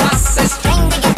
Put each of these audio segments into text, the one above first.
boss is string together.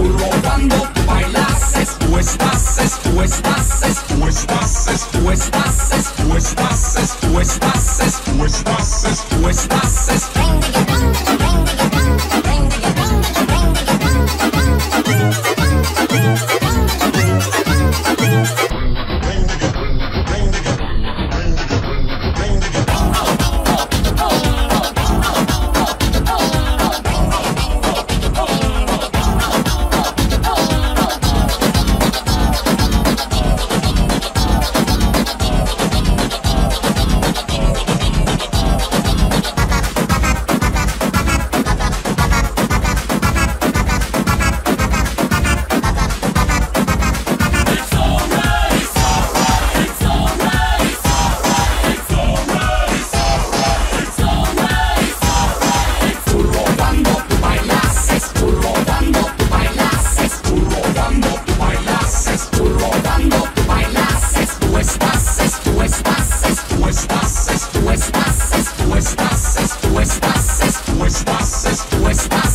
curvo dando estás, tú estás, tú estás, tú estás, tú estás, tú estás, tú estás.